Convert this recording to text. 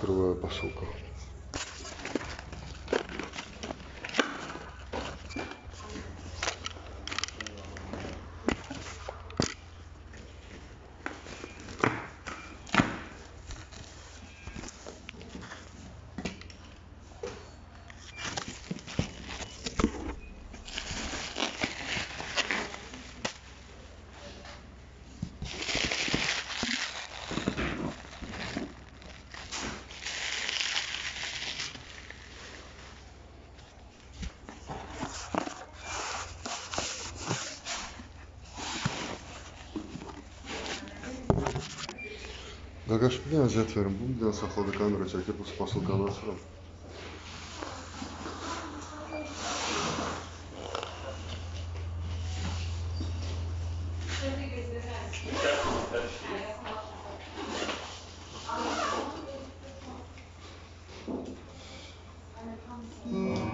крыло посылка. Qardaşım, bir əziyyət verin. Bunu bir dənə saxladı kamera çəkib, bu spasılqanı açıram. Hmm.